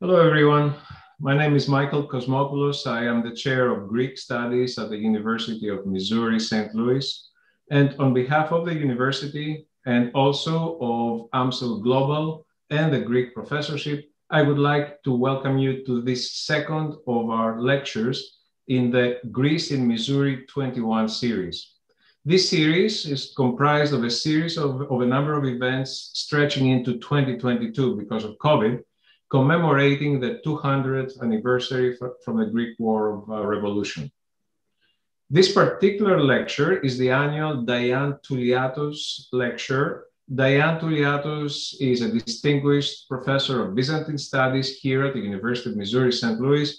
Hello, everyone. My name is Michael Kosmopoulos. I am the chair of Greek Studies at the University of Missouri, St. Louis. And on behalf of the university and also of UMSL Global and the Greek professorship, I would like to welcome you to this second of our lectures in the Greece in Missouri 21 series. This series is comprised of a series of, of a number of events stretching into 2022 because of COVID, commemorating the 200th anniversary from the Greek War of uh, Revolution. This particular lecture is the annual Diane Touliatos lecture. Diane Touliatos is a distinguished professor of Byzantine studies here at the University of Missouri, St. Louis.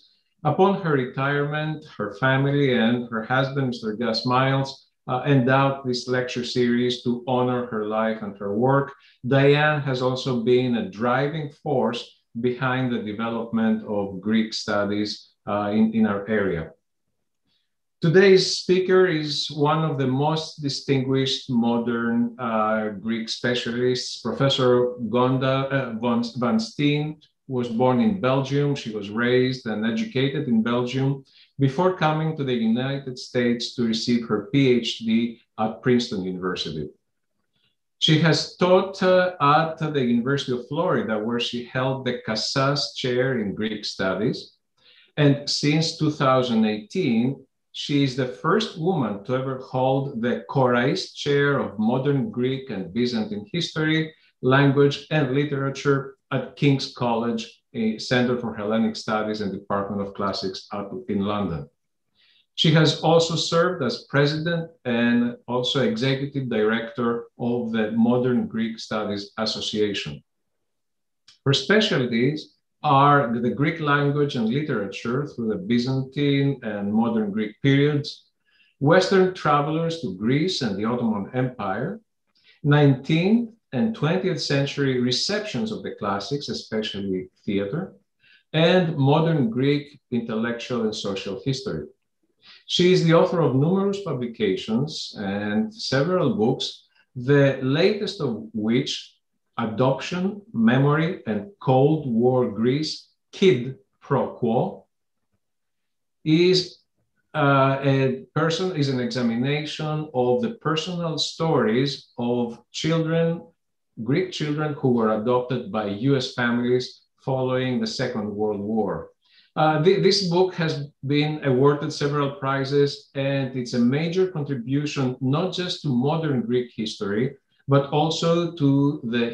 Upon her retirement, her family and her husband, Mr. Gus Miles, uh, endowed this lecture series to honor her life and her work. Diane has also been a driving force behind the development of Greek studies uh, in, in our area. Today's speaker is one of the most distinguished modern uh, Greek specialists. Professor Gonda uh, van Steen was born in Belgium. She was raised and educated in Belgium before coming to the United States to receive her PhD at Princeton University. She has taught uh, at the University of Florida, where she held the Cassas Chair in Greek Studies. And since 2018, she is the first woman to ever hold the Korais Chair of Modern Greek and Byzantine History, Language, and Literature at King's College, a Center for Hellenic Studies and Department of Classics in London. She has also served as president and also executive director of the Modern Greek Studies Association. Her specialties are the Greek language and literature through the Byzantine and modern Greek periods, Western travelers to Greece and the Ottoman Empire, 19th and 20th century receptions of the classics, especially theater, and modern Greek intellectual and social history. She is the author of numerous publications and several books, the latest of which, Adoption, Memory, and Cold War Greece, Kid Pro Quo, is uh, a person is an examination of the personal stories of children, Greek children who were adopted by US families following the Second World War. Uh, th this book has been awarded several prizes, and it's a major contribution not just to modern Greek history, but also to the,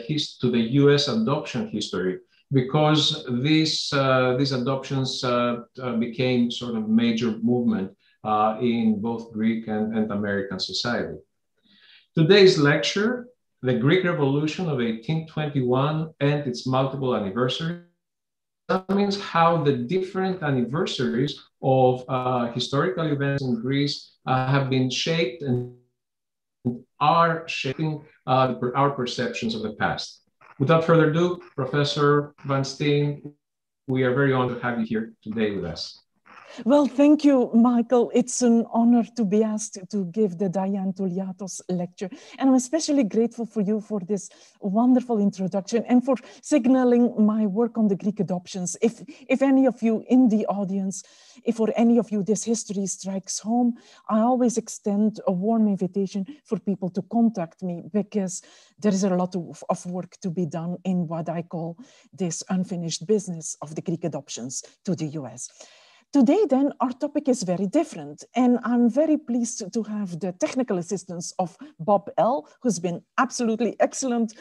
to the US adoption history, because these, uh, these adoptions uh, uh, became sort of major movement uh, in both Greek and, and American society. Today's lecture, The Greek Revolution of 1821 and its multiple anniversaries, examines how the different anniversaries of uh, historical events in Greece uh, have been shaped and are shaping uh, our perceptions of the past. Without further ado, Professor Van Steen, we are very honored to have you here today with us. Well, thank you, Michael. It's an honor to be asked to give the Diane Touliatos lecture. And I'm especially grateful for you for this wonderful introduction and for signaling my work on the Greek adoptions. If, if any of you in the audience, if for any of you this history strikes home, I always extend a warm invitation for people to contact me because there is a lot of, of work to be done in what I call this unfinished business of the Greek adoptions to the US. Today, then, our topic is very different, and I'm very pleased to have the technical assistance of Bob L., who's been absolutely excellent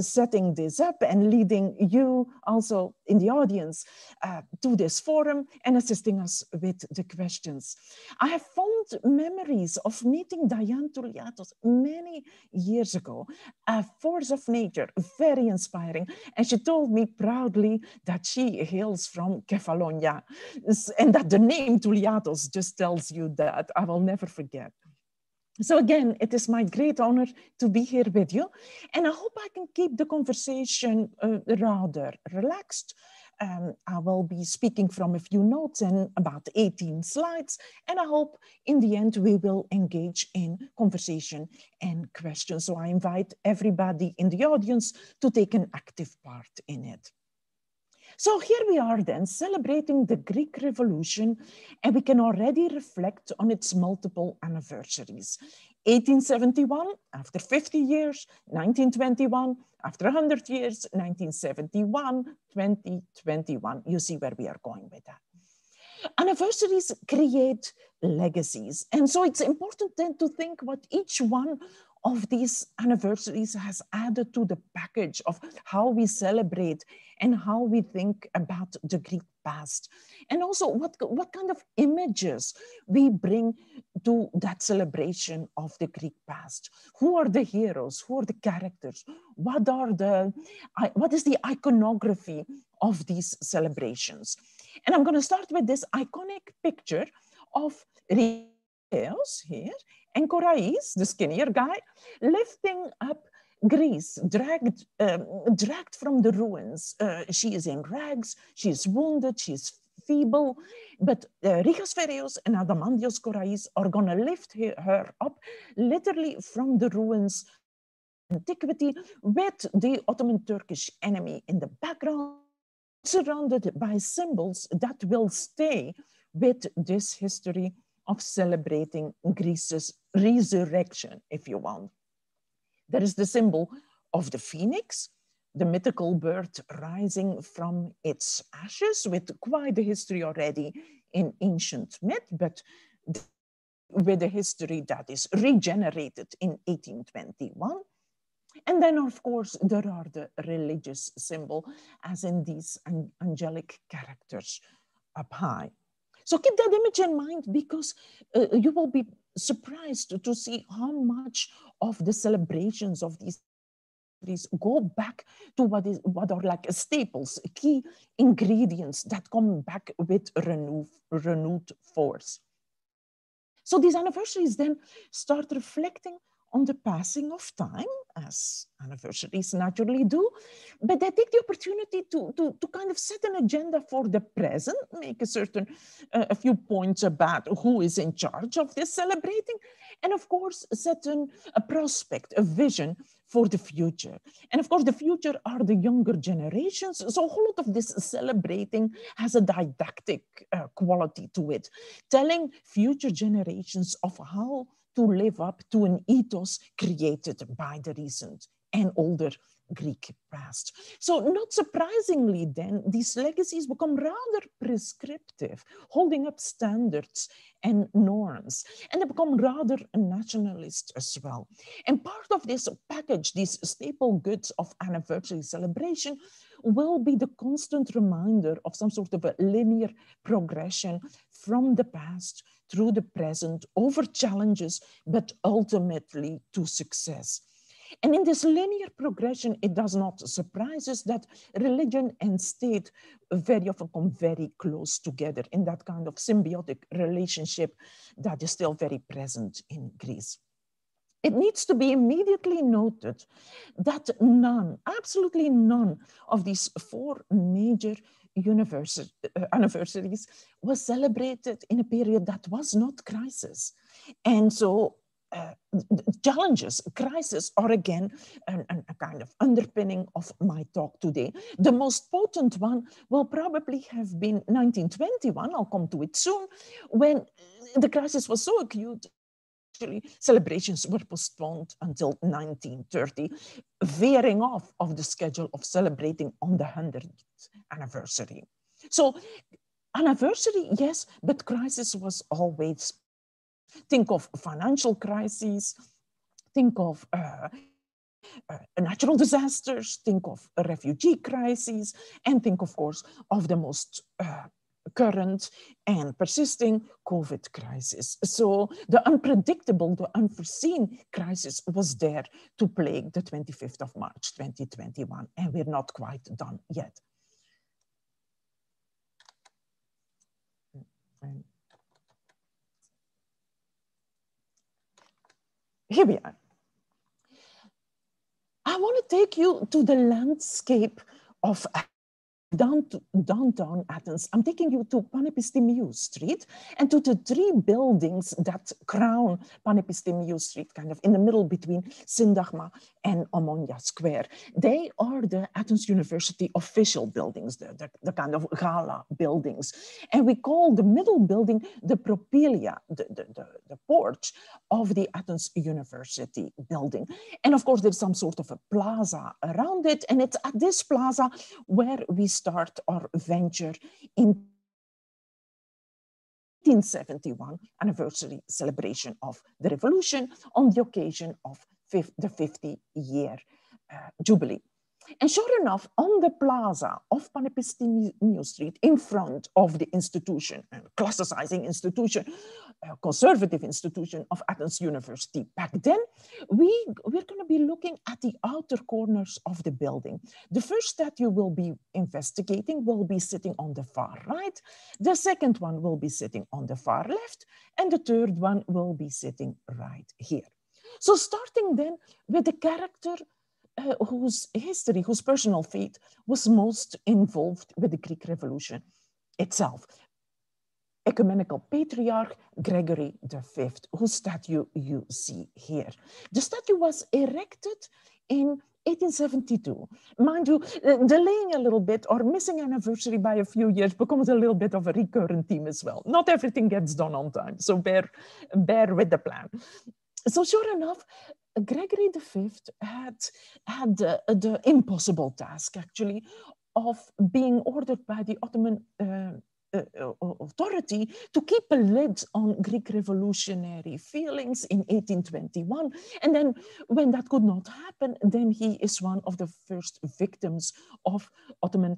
setting this up and leading you also in the audience uh, to this forum and assisting us with the questions. I have fond memories of meeting Diane Touliatos many years ago, a force of nature, very inspiring, and she told me proudly that she hails from Kefalonia. And that the name Touliatos just tells you that. I will never forget. So again, it is my great honor to be here with you. And I hope I can keep the conversation uh, rather relaxed. Um, I will be speaking from a few notes and about 18 slides. And I hope in the end, we will engage in conversation and questions. So I invite everybody in the audience to take an active part in it. So here we are then celebrating the Greek Revolution, and we can already reflect on its multiple anniversaries. 1871, after 50 years, 1921, after 100 years, 1971, 2021. You see where we are going with that. Anniversaries create legacies. And so it's important then to think what each one of these anniversaries has added to the package of how we celebrate and how we think about the Greek past. And also what, what kind of images we bring to that celebration of the Greek past. Who are the heroes? Who are the characters? What are the, what is the iconography of these celebrations? And I'm gonna start with this iconic picture of Rigas here and Korais, the skinnier guy, lifting up Greece, dragged, um, dragged from the ruins. Uh, she is in rags, she is wounded, she is feeble, but uh, Rigas Feraios and Adamantios Korais are going to lift her up literally from the ruins. Antiquity with the Ottoman Turkish enemy in the background, surrounded by symbols that will stay with this history of celebrating Greece's resurrection, if you want. There is the symbol of the phoenix, the mythical bird rising from its ashes with quite a history already in ancient myth, but with a history that is regenerated in 1821. And then, of course, there are the religious symbol, as in these angelic characters up high. So keep that image in mind because uh, you will be surprised to see how much of the celebrations of these these go back to what is what are like staples, key ingredients that come back with renewed, renewed force. So these anniversaries then start reflecting on the passing of time, as anniversaries naturally do, but they take the opportunity to, to, to kind of set an agenda for the present, make a certain, uh, a few points about who is in charge of this celebrating, and of course, set an, a prospect, a vision for the future. And of course, the future are the younger generations. So a whole lot of this celebrating has a didactic uh, quality to it, telling future generations of how to live up to an ethos created by the recent and older Greek past. So not surprisingly then, these legacies become rather prescriptive, holding up standards and norms, and they become rather nationalist as well. And part of this package, these staple goods of anniversary celebration, will be the constant reminder of some sort of a linear progression from the past through the present over challenges, but ultimately to success. And in this linear progression, it does not surprise us that religion and state very often come very close together in that kind of symbiotic relationship that is still very present in Greece. It needs to be immediately noted that none, absolutely none of these four major anniversaries was celebrated in a period that was not crisis. And so uh, challenges, crisis are again an, an, a kind of underpinning of my talk today. The most potent one will probably have been 1921, I'll come to it soon, when the crisis was so acute actually celebrations were postponed until 1930, veering off of the schedule of celebrating on the 100th anniversary. So anniversary, yes, but crisis was always Think of financial crises, think of uh, uh, natural disasters, think of refugee crises, and think, of course, of the most uh, current and persisting COVID crisis. So the unpredictable, the unforeseen crisis was there to plague the 25th of March 2021, and we're not quite done yet. Here we are. I want to take you to the landscape of down to downtown Athens, I'm taking you to Panepistimiou Street and to the three buildings that crown Panepistimiou Street, kind of in the middle between Syntagma and Omonia Square. They are the Athens University official buildings, the, the, the kind of gala buildings. And we call the middle building the Propylia, the, the, the, the porch of the Athens University building. And of course, there's some sort of a plaza around it. And it's at this plaza where we start our venture in 1871 anniversary celebration of the revolution on the occasion of the 50 year uh, jubilee. And sure enough, on the plaza of Panepistimiou Street, in front of the institution, a classicizing institution, conservative institution of Athens University back then, we, we're going to be looking at the outer corners of the building. The first statue we'll be investigating will be sitting on the far right. The second one will be sitting on the far left. And the third one will be sitting right here. So starting then with the character uh, whose history, whose personal fate was most involved with the Greek Revolution itself. Ecumenical Patriarch Gregory V, whose statue you see here. The statue was erected in 1872. Mind you, uh, delaying a little bit or missing anniversary by a few years becomes a little bit of a recurrent theme as well. Not everything gets done on time, so bear, bear with the plan. So sure enough, Gregory V had, had the, the impossible task, actually, of being ordered by the Ottoman uh, uh, uh Uh, uh, uh, authority to keep a lid on Greek revolutionary feelings in 1821. And then when that could not happen, then he is one of the first victims of Ottoman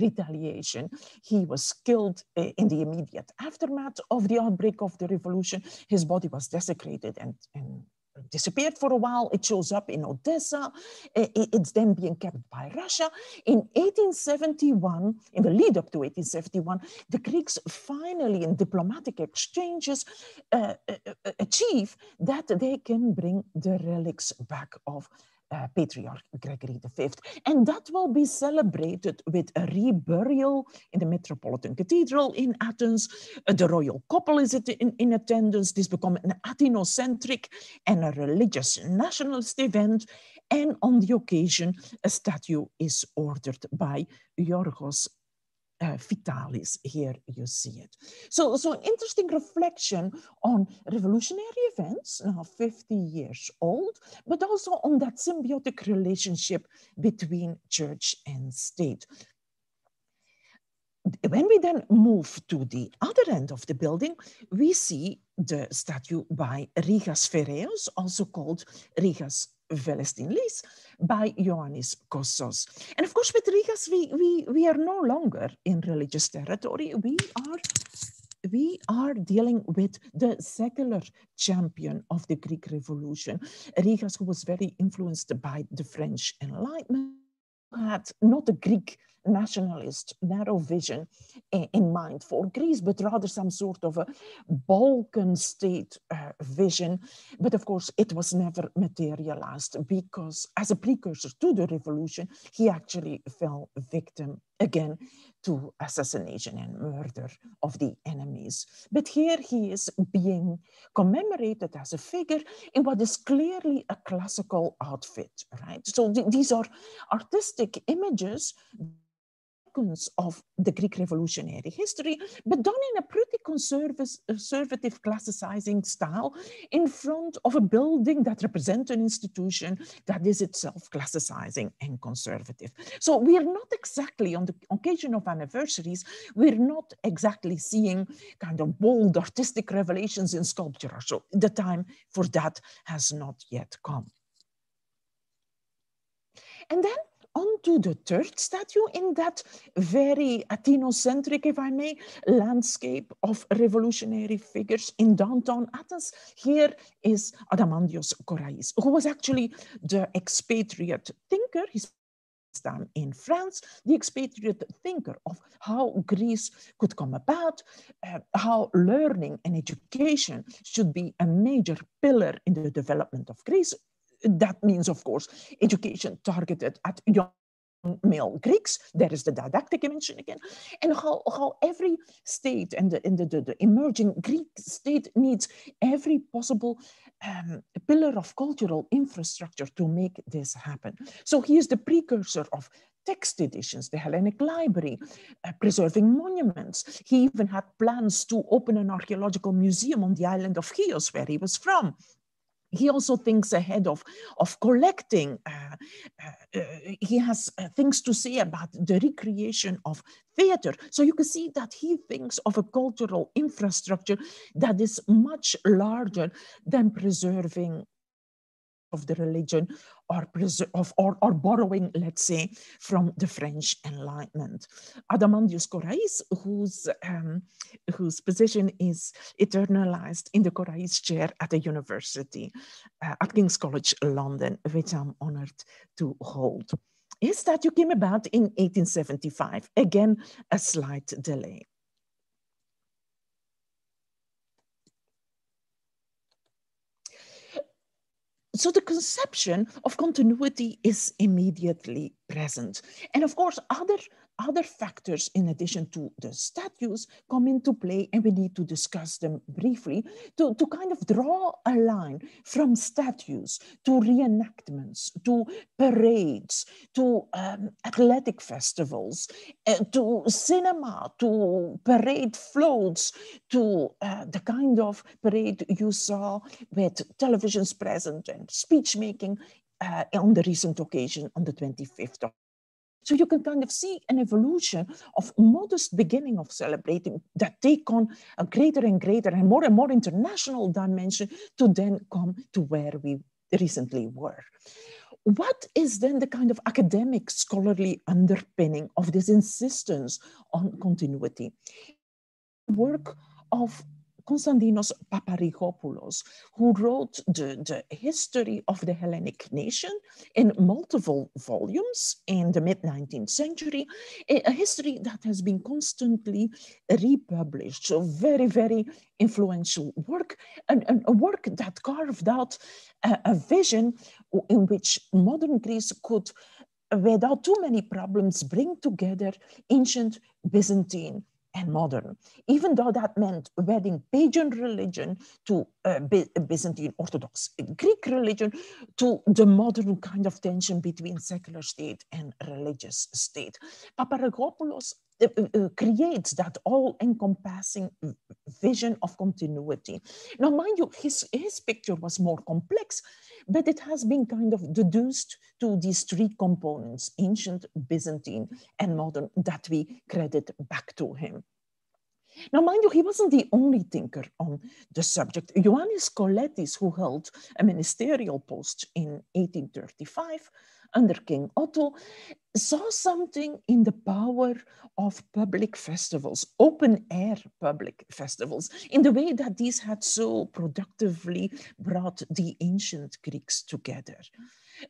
retaliation. He was killed uh, in the immediate aftermath of the outbreak of the revolution. His body was desecrated and, and disappeared for a while. It shows up in Odessa. Eh, it's then being kept by Russia. In 1871, in the lead up to 1871, the Greeks finally, in diplomatic exchanges, uh achieve that they can bring the relics back of uh, Patriarch Gregory V. And that will be celebrated with a reburial in the Metropolitan Cathedral in Athens. Uh, the royal couple is in, in attendance. This becomes an Athenocentric and a religious nationalist event. And on the occasion, a statue is ordered by Yorgos uh, Vitalis. Here you see it. So, so an interesting reflection on revolutionary events, now 50 years old, but also on that symbiotic relationship between church and state. When we then move to the other end of the building, we see the statue by Rigas Feraios, also called Rigas Velestinlis by Ioannis Kossos. And of course, with Rigas, we, we, we are no longer in religious territory. We are we are dealing with the secular champion of the Greek Revolution, Rigas, who was very influenced by the French Enlightenment, had not a Greek nationalist narrow vision in mind for Greece, but rather some sort of a Balkan state uh, vision. But of course, it was never materialized because as a precursor to the revolution, he actually fell victim again to assassination and murder of the enemies. But here he is being commemorated as a figure in what is clearly a classical outfit, right? So th these are artistic images of the Greek revolutionary history, but done in a pretty conservative classicizing style in front of a building that represents an institution that is itself classicizing and conservative. So we are not exactly, on the occasion of anniversaries, we're not exactly seeing kind of bold artistic revelations in sculpture. So the time for that has not yet come. And then onto the third statue in that very Athenocentric, if I may, landscape of revolutionary figures in downtown Athens. Here is Adamantios Korais, who was actually the expatriate thinker. He's time in France, the expatriate thinker of how Greece could come about, uh, how learning and education should be a major pillar in the development of Greece, that means, of course, education targeted at young male Greeks, there is the didactic dimension again, and how, how every state and the, and the, the, the emerging Greek state needs every possible um, pillar of cultural infrastructure to make this happen. So he is the precursor of text editions, the Hellenic Library, uh, preserving monuments. He even had plans to open an archaeological museum on the island of Chios, where he was from he also thinks ahead of, of collecting. Uh, uh, uh, he has things to say about the recreation of theater. So you can see that he thinks of a cultural infrastructure that is much larger than preserving of the religion or, of, or, or borrowing, let's say, from the French Enlightenment. Adamantios Korais, whose, um, whose position is eternalized in the Korais chair at the university, uh, at King's College London, which I'm honored to hold. His statue came about in 1875, again, a slight delay. So the conception of continuity is immediately present. And of course, other, other factors in addition to the statues come into play and we need to discuss them briefly to, to kind of draw a line from statues to reenactments, to parades, to um, athletic festivals, uh, to cinema, to parade floats, to uh, the kind of parade you saw with televisions present and speech making uh, on the recent occasion on the 25th of so you can kind of see an evolution of modest beginning of celebrating that take on a greater and greater and more and more international dimension to then come to where we recently were. What is then the kind of academic scholarly underpinning of this insistence on continuity? Work of Konstantinos Paparrigopoulos, who wrote the, the history of the Hellenic nation in multiple volumes in the mid 19th century, a, a history that has been constantly republished. So, very, very influential work, and, and a work that carved out a, a vision in which modern Greece could without too many problems, bring together ancient Byzantine and modern, even though that meant wedding pagan religion to uh, Byzantine Orthodox Greek religion to the modern kind of tension between secular state and religious state. Paparrigopoulos uh, creates that all-encompassing vision of continuity. Now, mind you, his, his picture was more complex, but it has been kind of deduced to these three components, ancient, Byzantine, and modern, that we credit back to him. Now, mind you, he wasn't the only thinker on the subject. Ioannis Kolettis, who held a ministerial post in 1835 under King Otto, saw something in the power of public festivals, open air public festivals, in the way that these had so productively brought the ancient Greeks together.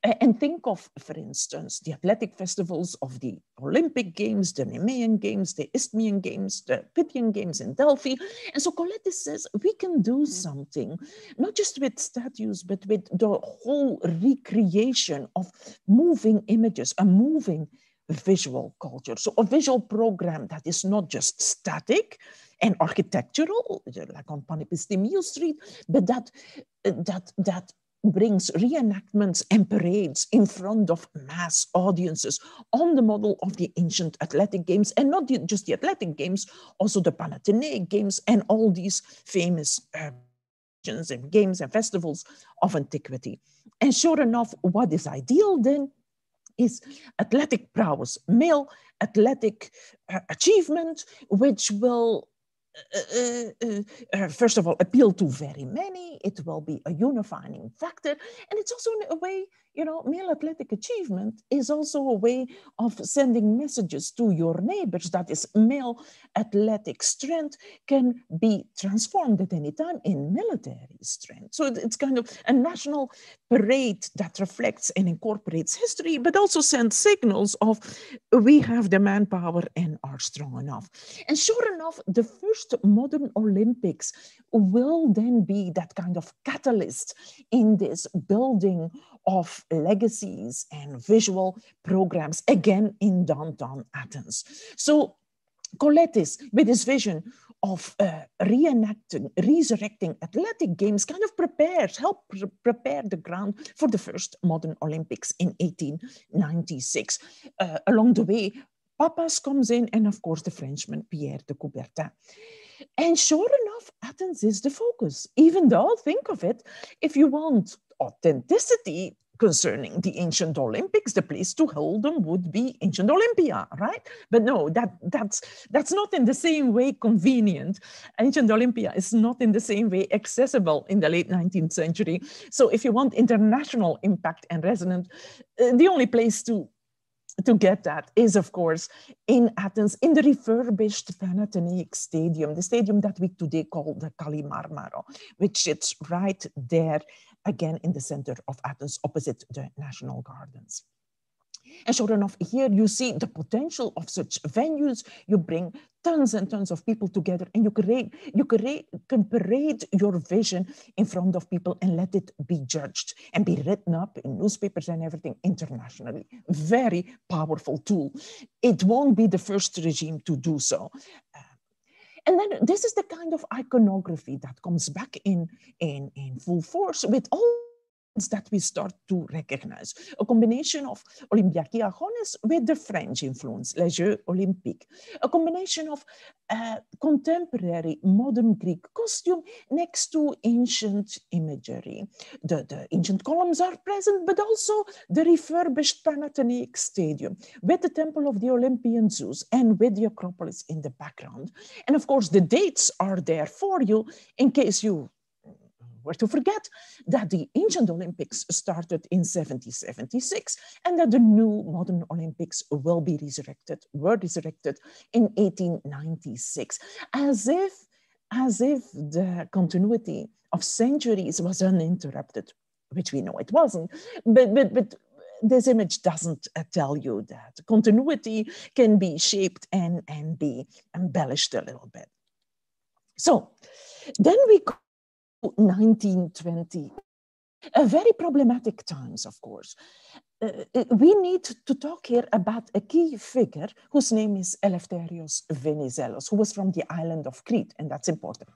And think of, for instance, the athletic festivals of the Olympic Games, the Nemean Games, the Isthmian Games, the Pythian Games in Delphi. And so Kolettis says we can do mm-hmm. something, not just with statues, but with the whole recreation of moving images, a moving visual culture. So a visual program that is not just static and architectural, like on Panepistimiou Street, but that, that, that brings reenactments and parades in front of mass audiences on the model of the ancient athletic games and not the, just the athletic games also the Panathenaic games and all these famous uh, and games and festivals of antiquity. And sure enough what is ideal then is athletic prowess male athletic uh, achievement which will uh, uh, uh, first of all, appeal to very many. It will be a unifying factor. And it's also a way you know, male athletic achievement is also a way of sending messages to your neighbors. That is, male athletic strength can be transformed at any time in military strength. So it's kind of a national parade that reflects and incorporates history, but also sends signals of we have the manpower and are strong enough. And sure enough, the first modern Olympics will then be that kind of catalyst in this building of of legacies and visual programs, again in downtown Athens. So Kolettis, with his vision of uh, reenacting, resurrecting athletic games, kind of prepares, help pre prepare the ground for the first modern Olympics in 1896. Uh, along the way, Zappas comes in, and of course, the Frenchman Pierre de Coubertin. And sure enough, Athens is the focus, even though, think of it, if you want authenticity, concerning the ancient Olympics, the place to hold them would be ancient Olympia, right? But no, that, that's, that's not in the same way convenient. Ancient Olympia is not in the same way accessible in the late 19th century. So if you want international impact and resonance, uh, the only place to to get that is, of course, in Athens, in the refurbished Panathenaic Stadium, the stadium that we today call the Kallimarmaro, which sits right there again in the center of Athens, opposite the National Gardens. And sure enough, here you see the potential of such venues. You bring tons and tons of people together and you, create, you create, can parade your vision in front of people and let it be judged and be written up in newspapers and everything internationally. Very powerful tool. It won't be the first regime to do so. And then this is the kind of iconography that comes back in, in, in full force with all that we start to recognize. A combination of Olympiaki Agones with the French influence, les Jeux Olympiques. A combination of uh, contemporary modern Greek costume next to ancient imagery. The, the ancient columns are present, but also the refurbished Panathenaic Stadium with the Temple of the Olympian Zeus and with the Acropolis in the background. And of course, the dates are there for you in case you were to forget that the ancient Olympics started in 1776 and that the new modern Olympics will be resurrected, were resurrected in 1896, as if, as if the continuity of centuries was uninterrupted, which we know it wasn't. But, but, but this image doesn't uh, tell you that. Continuity can be shaped and, and be embellished a little bit. So then we 1920. A very problematic times, of course. Uh, uh, we need to talk here about a key figure whose name is Eleftherios Venizelos, who was from the island of Crete, and that's important.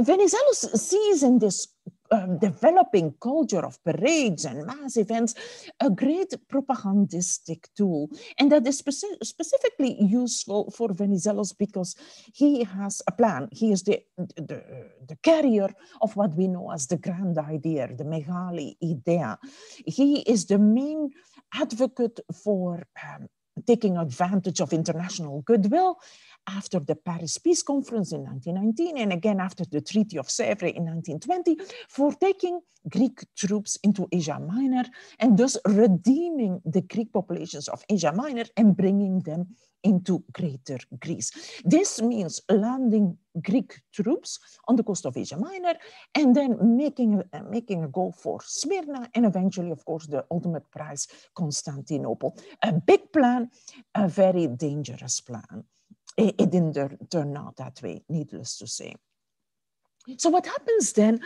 Venizelos sees in this um, developing culture of parades and mass events a great propagandistic tool. And that is speci specifically useful for Venizelos because he has a plan. He is the, the, the carrier of what we know as the grand idea, the Megali idea. He is the main advocate for um, taking advantage of international goodwill after the Paris Peace Conference in 1919 and again after the Treaty of Sèvres in 1920 for taking Greek troops into Asia Minor and thus redeeming the Greek populations of Asia Minor and bringing them into Greater Greece. This means landing Greek troops on the coast of Asia Minor and then making, uh, making a go for Smyrna and eventually, of course, the ultimate prize, Constantinople. A big plan, a very dangerous plan it, it didn't turn out that way, needless to say. So what happens then,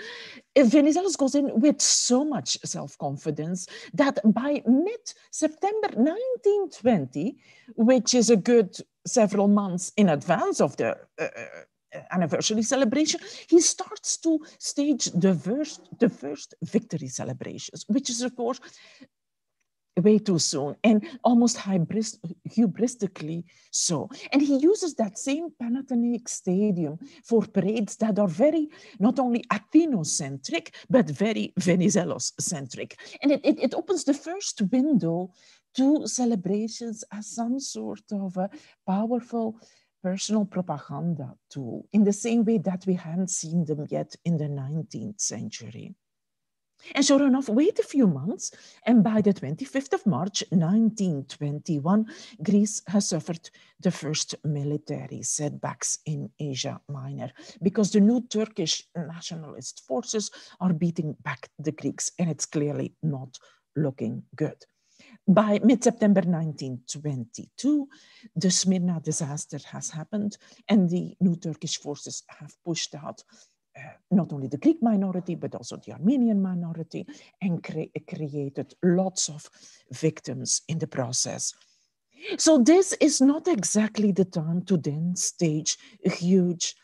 Venizelos goes in with so much self-confidence that by mid-September 1920, which is a good several months in advance of the uh, uh, anniversary celebration, he starts to stage the first, the first victory celebrations, which is of course way too soon and almost hubristically so. And he uses that same Panathenaic stadium for parades that are very, not only Athenocentric, but very Venizelos-centric. And it, it, it, opens the first window to celebrations as some sort of a powerful personal propaganda tool in the same way that we hadn't seen them yet in the 19th century. And sure enough, wait a few months, and by the 25th of March 1921, Greece has suffered the first military setbacks in Asia Minor because the new Turkish nationalist forces are beating back the Greeks, and it's clearly not looking good. By mid-September 1922, the Smyrna disaster has happened, and the new Turkish forces have pushed out not only the Greek minority, but also the Armenian minority, and cre created lots of victims in the process. So this is not exactly the time to then stage huge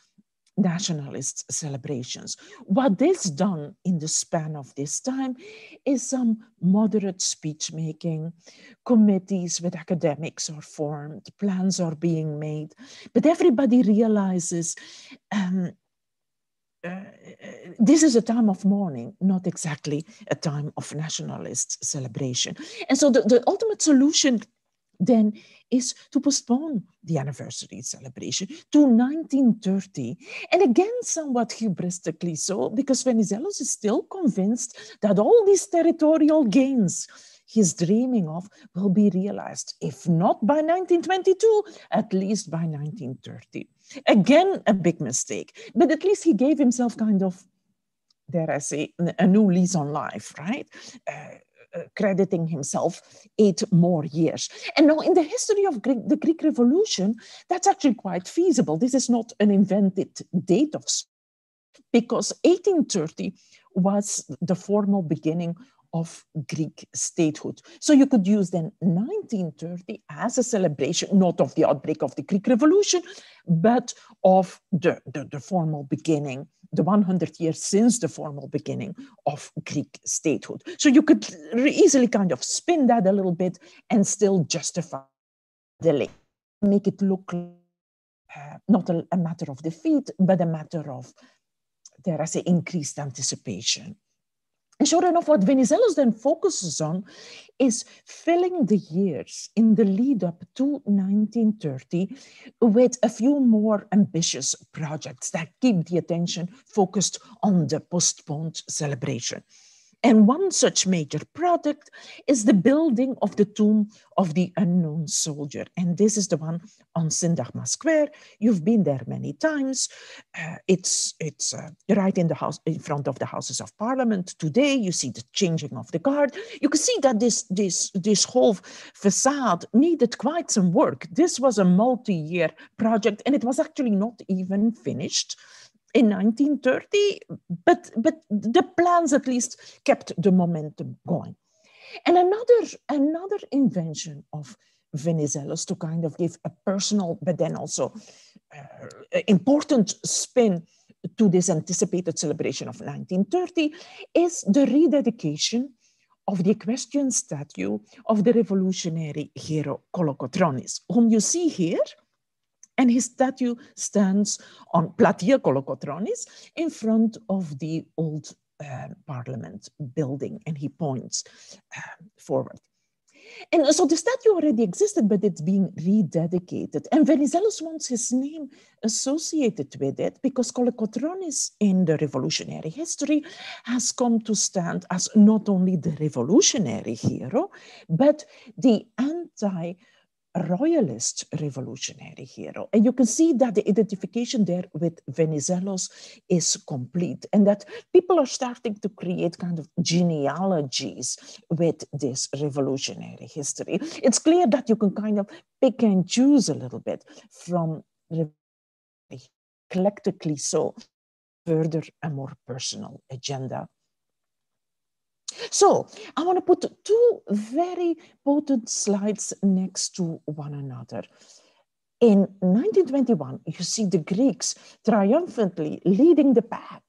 nationalist celebrations. What is done in the span of this time is some moderate speech making, committees with academics are formed, plans are being made, but everybody realizes um, uh, this is a time of mourning, not exactly a time of nationalist celebration. And so the, the ultimate solution then is to postpone the anniversary celebration to 1930. And again, somewhat hubristically so, because Venizelos is still convinced that all these territorial gains he's dreaming of will be realized, if not by 1922, at least by 1930. Again, a big mistake, but at least he gave himself kind of dare I say, a new lease on life, right? Uh, uh, crediting himself eight more years. And now, in the history of Greek, the Greek Revolution, that's actually quite feasible. This is not an invented date of because 1830 was the formal beginning of Greek statehood. So you could use then 1930 as a celebration, not of the outbreak of the Greek Revolution, but of the, the, the formal beginning, the 100 years since the formal beginning of Greek statehood. So you could easily kind of spin that a little bit and still justify the link, make it look uh, not a, a matter of defeat, but a matter of, dare I say, increased anticipation. And sure enough, what Venizelos then focuses on is filling the years in the lead up to 1930 with a few more ambitious projects that keep the attention focused on the postponed celebration. And one such major project is the building of the tomb of the unknown soldier. And this is the one on Syntagma Square. You've been there many times. Uh, it's it's uh, right in the house, in front of the Houses of Parliament. Today, you see the changing of the guard. You can see that this this this whole facade needed quite some work. This was a multi-year project, and it was actually not even finished in 1930, but, but the plans at least kept the momentum going. And another, another invention of Venizelos to kind of give a personal, but then also uh, important spin to this anticipated celebration of 1930 is the rededication of the equestrian statue of the revolutionary hero Kolokotronis, whom you see here and his statue stands on Platia Kolokotronis in front of the old uh, parliament building, and he points uh, forward. And so the statue already existed, but it's being rededicated. And Venizelos wants his name associated with it because Kolokotronis in the revolutionary history has come to stand as not only the revolutionary hero, but the anti royalist revolutionary hero. And you can see that the identification there with Venizelos is complete and that people are starting to create kind of genealogies with this revolutionary history. It's clear that you can kind of pick and choose a little bit from eclectically so further a more personal agenda. So I want to put two very potent slides next to one another. In 1921, you see the Greeks triumphantly leading the path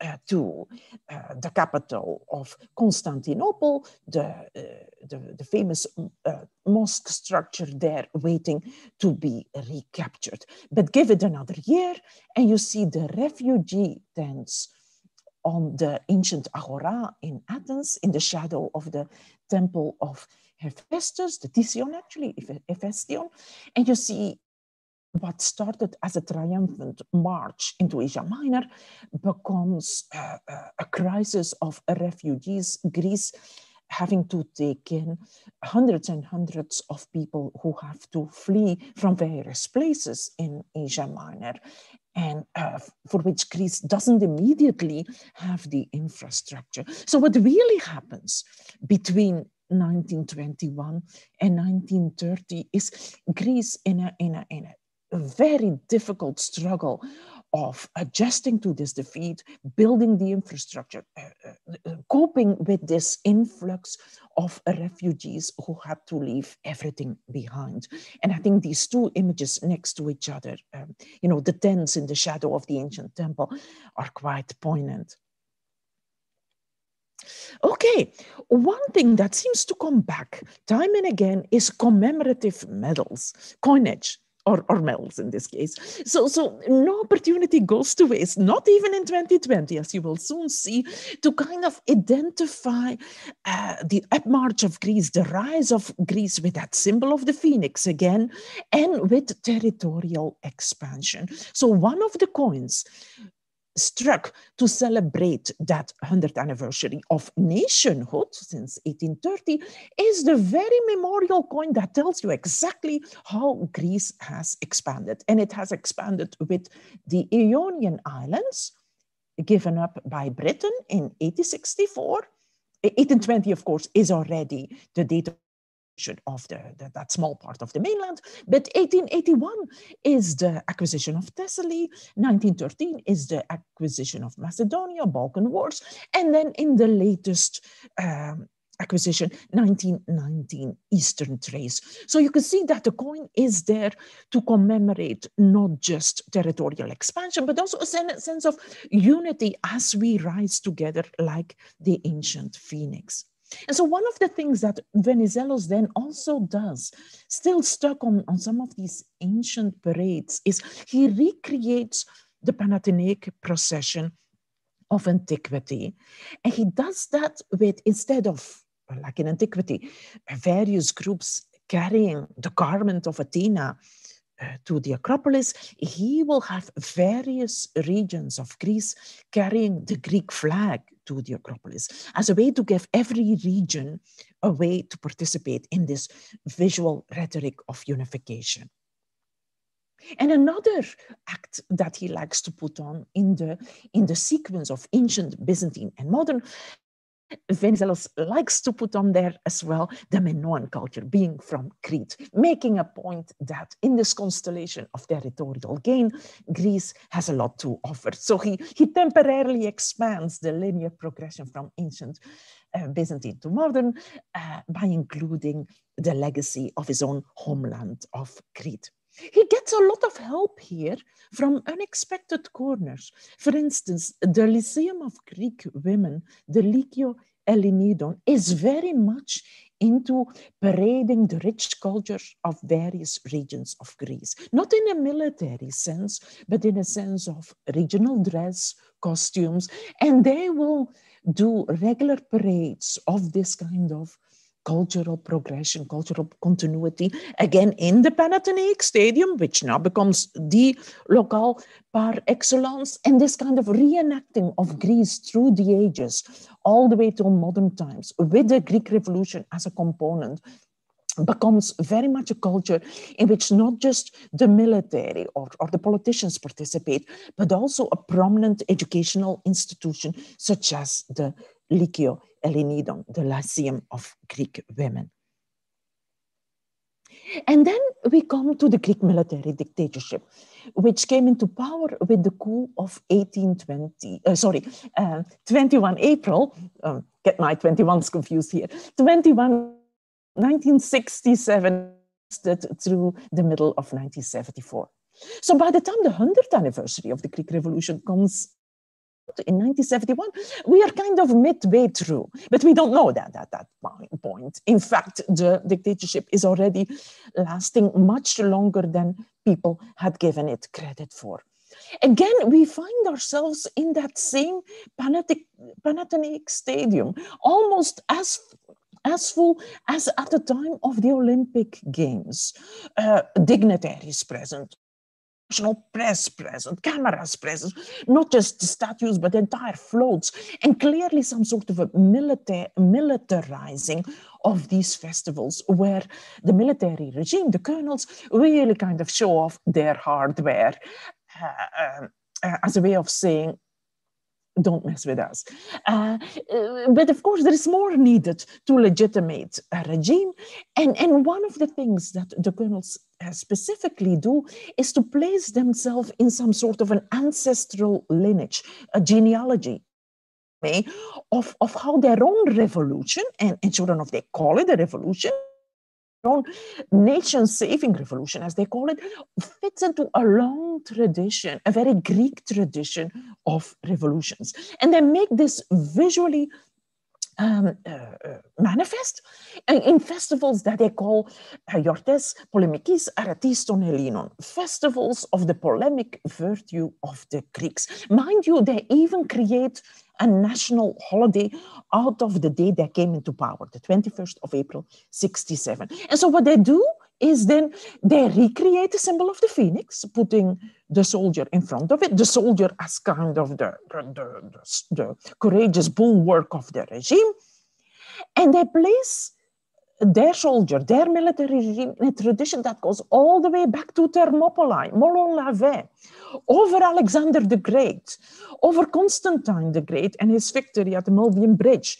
uh, to uh, the capital of Constantinople, the, uh, the, the, famous uh, mosque structure there waiting to be recaptured. But give it another year, and you see the refugee tents on the ancient Agora in Athens in the shadow of the temple of Hephaestus, the Theseion actually, Hephaestion. And you see what started as a triumphant march into Asia Minor becomes uh, a crisis of refugees, Greece having to take in hundreds and hundreds of people who have to flee from various places in Asia Minor and uh, for which Greece doesn't immediately have the infrastructure. So what really happens between 1921 and 1930 is Greece in a, in a, in a very difficult struggle of adjusting to this defeat, building the infrastructure, uh, uh, uh, coping with this influx of refugees who had to leave everything behind. And I think these two images next to each other, um, you know, the tents in the shadow of the ancient temple, are quite poignant. Okay, one thing that seems to come back time and again is commemorative medals, coinage or, or in this case. So, so no opportunity goes to waste, not even in 2020, as you will soon see, to kind of identify uh, the upmarch of Greece, the rise of Greece with that symbol of the phoenix again, and with territorial expansion. So one of the coins struck to celebrate that 100th anniversary of nationhood since 1830 is the very memorial coin that tells you exactly how Greece has expanded. And it has expanded with the Ionian Islands, given up by Britain in 1864. 1820, of course, is already the date of the, the, that small part of the mainland. But 1881 is the acquisition of Thessaly, 1913 is the acquisition of Macedonia, Balkan Wars, and then in the latest um, acquisition 1919 Eastern Thrace. So you can see that the coin is there to commemorate not just territorial expansion, but also a sense of unity as we rise together like the ancient phoenix. And so one of the things that Venizelos then also does, still stuck on, on some of these ancient parades, is he recreates the Panathenaic procession of antiquity. And he does that with, instead of, like in antiquity, various groups carrying the garment of Athena uh, to the Acropolis, he will have various regions of Greece carrying the Greek flag to the Acropolis as a way to give every region a way to participate in this visual rhetoric of unification. And another act that he likes to put on in the, in the sequence of ancient Byzantine and modern Venizelos likes to put on there as well the Minoan culture, being from Crete, making a point that in this constellation of territorial gain, Greece has a lot to offer. So he, he temporarily expands the linear progression from ancient uh, Byzantine to modern uh, by including the legacy of his own homeland of Crete. He gets a lot of help here from unexpected corners. For instance, the Lyceum of Greek Women, the Lycio Ellinidon, is very much into parading the rich culture of various regions of Greece. Not in a military sense, but in a sense of regional dress, costumes, and they will do regular parades of this kind of cultural progression, cultural continuity, again in the Panathenaic Stadium, which now becomes the locale par excellence, and this kind of reenacting of Greece through the ages, all the way to modern times, with the Greek Revolution as a component, becomes very much a culture in which not just the military or, or the politicians participate, but also a prominent educational institution such as the Lycio Ellinidon, the Lyceum of Greek women. And then we come to the Greek military dictatorship, which came into power with the coup of 1820, uh, sorry, uh, 21 April, um, get my 21s confused here, 21, 1967 through the middle of 1974. So by the time the 100th anniversary of the Greek Revolution comes in 1971, we are kind of midway through, but we don't know that at that point. In fact, the dictatorship is already lasting much longer than people had given it credit for. Again, we find ourselves in that same Panathenaic stadium, almost as as full as at the time of the Olympic Games. Uh, dignitaries present, press present, cameras present, not just statues, but entire floats, and clearly some sort of a military, militarizing of these festivals where the military regime, the colonels, really kind of show off their hardware uh, uh, as a way of saying, don't mess with us. Uh, uh, but of course, there is more needed to legitimate a regime. And, and one of the things that the colonels uh, specifically do is to place themselves in some sort of an ancestral lineage, a genealogy of, of how their own revolution, and, and sure enough, they call it a revolution, own nation saving revolution, as they call it, fits into a long tradition, a very Greek tradition of revolutions. And they make this visually um, uh, uh, manifest in festivals that they call Iortes Polemikis Aratiston Elinon, festivals of the polemic virtue of the Greeks. Mind you, they even create a national holiday out of the day they came into power, the 21st of April, 67. And so what they do is then they recreate the symbol of the phoenix, putting the soldier in front of it, the soldier as kind of the, the, the, the courageous bulwark of the regime. And they place their soldier, their military regime a tradition that goes all the way back to Thermopylae, Molon-Lave, over Alexander the Great, over Constantine the Great and his victory at the Milvian Bridge,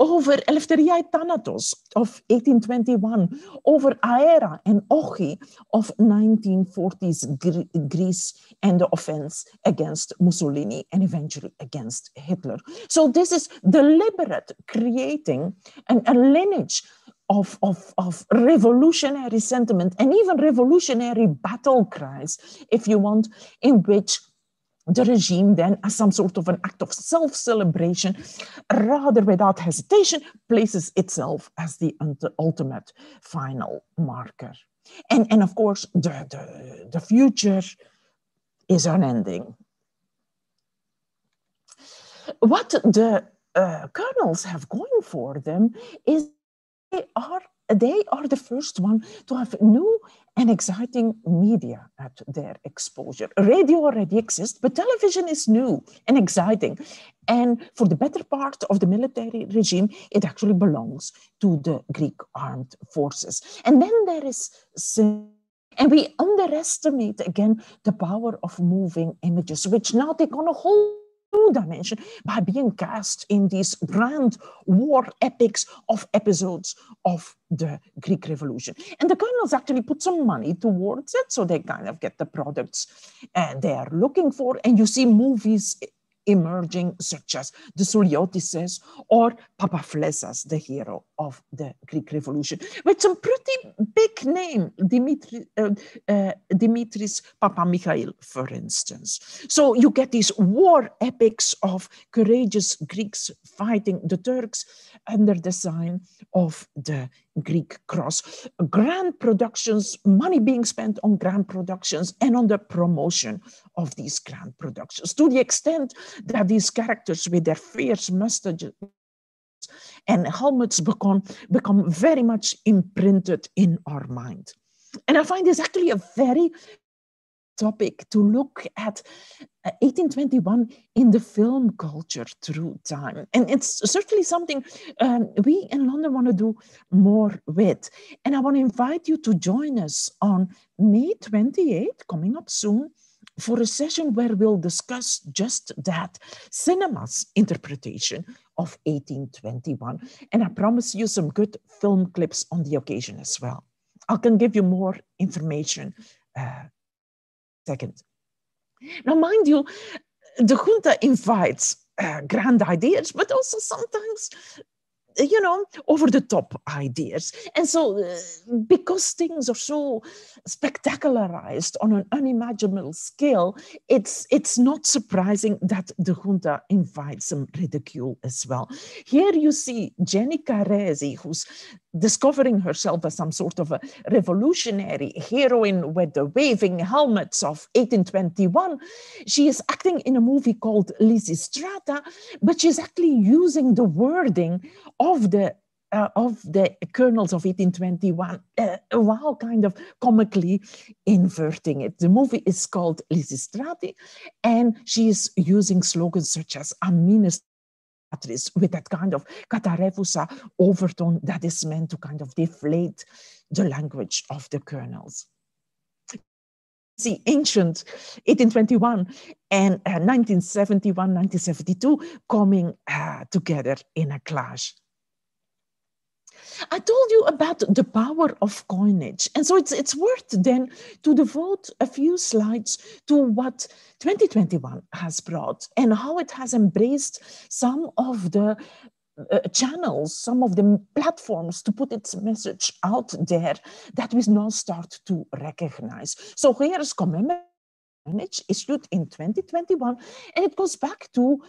over Eleftheria i Thanatos of 1821, over Aera and Ochi of 1940s Greece and the offense against Mussolini and eventually against Hitler. So this is deliberate creating an, a lineage of, of, of revolutionary sentiment and even revolutionary battle cries, if you want, in which the regime then, as some sort of an act of self-celebration, rather without hesitation, places itself as the ultimate final marker. And, and of course, the, the, the future is unending. What the uh, colonels have going for them is are they are the first one to have new and exciting media at their exposure. Radio already exists, but television is new and exciting. And for the better part of the military regime, it actually belongs to the Greek armed forces. And then there is and we underestimate again the power of moving images, which now take on a whole new dimension by being cast in these grand war epics of episodes of the Greek Revolution. And the colonels actually put some money towards it, so they kind of get the products and they are looking for. And you see movies emerging, such as the Souliotises or Papaflessas, the hero of the Greek Revolution, with some pretty big name, Dimitri, uh, uh, Dimitris Papamichail, for instance. So you get these war epics of courageous Greeks fighting the Turks under the sign of the Greek cross. Grand productions, money being spent on grand productions and on the promotion of these grand productions, to the extent that these characters with their fierce mustaches and helmets become, become very much imprinted in our mind. And I find this actually a very topic to look at 1821 uh, in the film culture through time. And it's certainly something um, we in London want to do more with. And I want to invite you to join us on May 28th, coming up soon, for a session where we'll discuss just that cinema's interpretation of 1821. And I promise you some good film clips on the occasion as well. I can give you more information uh, second. Now, mind you, the junta invites uh, grand ideas, but also sometimes you know, over the top ideas. And so, uh, because things are so spectacularized on an unimaginable scale, it's, it's not surprising that the junta invites some ridicule as well. Here you see Jenny Karezi, who's discovering herself as some sort of a revolutionary heroine with the waving helmets of 1821. She is acting in a movie called Lysistrata, but she's actually using the wording of the uh, of the colonels of 1821 uh, while kind of comically inverting it. The movie is called Lysistrati, and she is using slogans such as Aminus with that kind of katharevousa overtone that is meant to kind of deflate the language of the colonels. see ancient 1821 and uh, 1971 1972 coming uh, together in a clash I told you about the power of coinage. And so it's, it's worth then to devote a few slides to what 2021 has brought and how it has embraced some of the uh, channels, some of the platforms to put its message out there that we now start to recognize. So here is commemorate issued in 2021, and it goes back to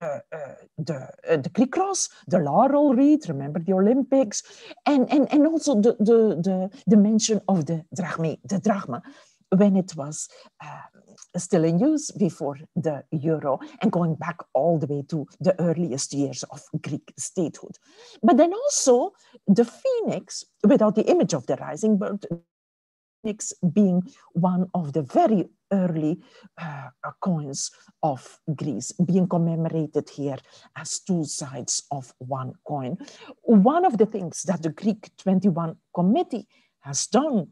the, uh, the Greek cross, the laurel wreath, remember the Olympics, and, and, and also the, the, the, the mention of the drachma, the drachma, when it was uh, still in use before the euro and going back all the way to the earliest years of Greek statehood. But then also the phoenix, without the image of the rising bird, phoenix being one of the very early uh, coins of Greece, being commemorated here as two sides of one coin. One of the things that the Greek 21 committee has done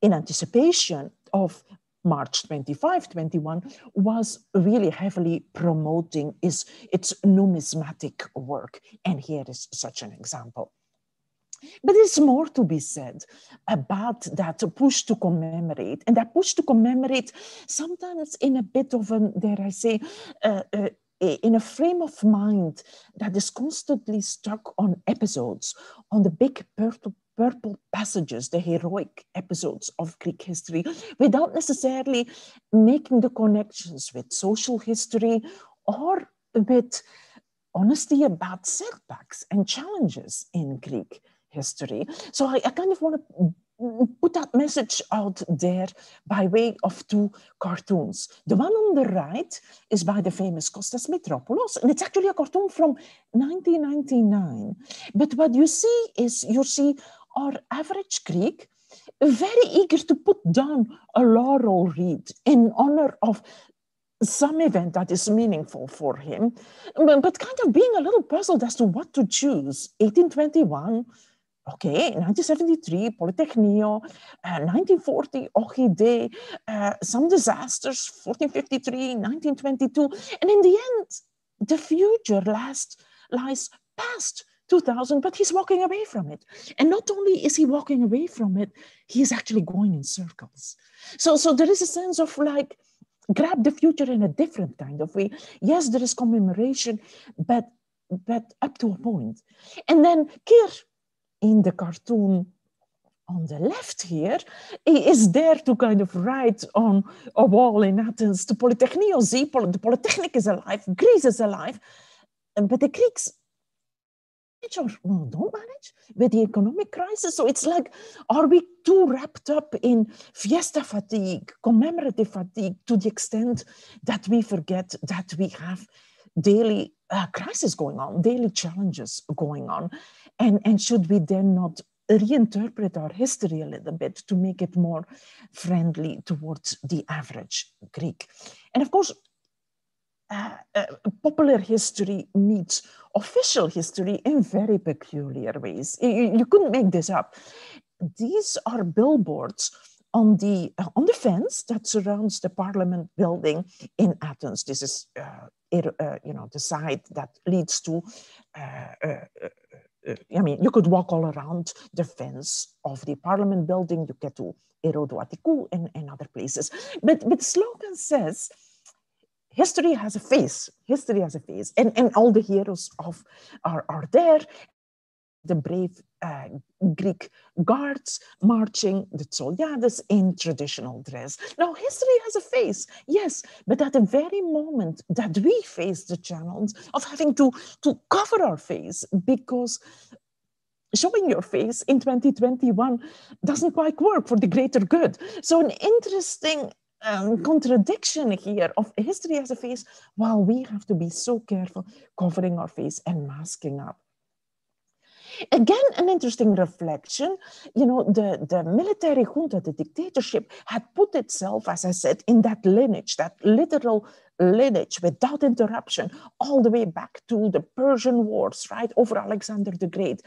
in anticipation of March 25, 21, was really heavily promoting is its numismatic work. And here is such an example. But there's more to be said about that push to commemorate. And that push to commemorate, sometimes in a bit of an, dare I say, uh, uh, in a frame of mind that is constantly stuck on episodes, on the big purple, purple passages, the heroic episodes of Greek history, without necessarily making the connections with social history or with honesty about setbacks and challenges in Greek history. So I, I kind of want to put that message out there by way of two cartoons. The one on the right is by the famous Costas Mitropoulos, and it's actually a cartoon from 1999. But what you see is you see our average Greek very eager to put down a laurel wreath in honor of some event that is meaningful for him, but kind of being a little puzzled as to what to choose. 1821, Okay, 1973, Polytechnio, uh, 1940, Orchidee, uh, some disasters, 1453, 1922. And in the end, the future last, lies past 2000, but he's walking away from it. And not only is he walking away from it, he is actually going in circles. So, so there is a sense of like, grab the future in a different kind of way. Yes, there is commemoration, but but up to a point. And then KYR in the cartoon on the left here, he is there to kind of write on a wall in Athens, the Polytechnio Z, the Polytechnic is alive, Greece is alive, but the Greeks or well, don't manage with the economic crisis. So it's like, are we too wrapped up in fiesta fatigue, commemorative fatigue, to the extent that we forget that we have daily uh, crisis going on, daily challenges going on? And, and should we then not reinterpret our history a little bit to make it more friendly towards the average Greek? And of course, uh, uh, popular history meets official history in very peculiar ways. You, you, couldn't make this up. These are billboards on the uh, on the fence that surrounds the Parliament building in Athens. This is, uh, it, uh, you know, the side that leads to uh, I mean, you could walk all around the fence of the parliament building, you get to Irodou Attikou and, and other places. But, but slogan says, history has a face, history has a face, and, and all the heroes of are, are there. The brave uh, Greek guards marching, the Tsoliades in traditional dress. Now, history has a face, yes, but at the very moment that we face the challenge of having to, to cover our face because showing your face in 2021 doesn't quite work for the greater good. So, an interesting um, contradiction here of history as a face, while we have to be so careful covering our face and masking up. Again, an interesting reflection. You know, the, the military junta, the dictatorship, had put itself, as I said, in that lineage, that literal lineage without interruption, all the way back to the Persian Wars, right, over Alexander the Great.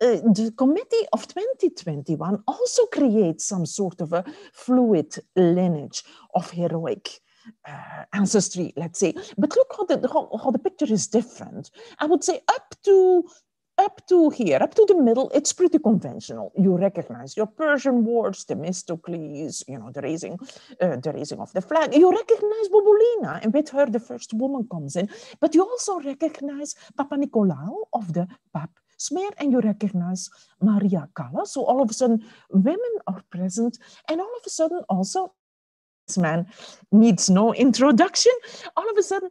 uh, the committee of 2021 also creates some sort of a fluid lineage of heroic uh, ancestry, let's say. But look how the, how, how the picture is different. I would say up to up to here, up to the middle, it's pretty conventional. You recognize your Persian wars, Themistocles, you know, the raising, uh, the raising of the flag. You recognize Bouboulina, and with her the first woman comes in. But you also recognize Papanikolaou of the Pap smear, and you recognize Maria Callas. So all of a sudden, women are present, and all of a sudden also this man needs no introduction. All of a sudden,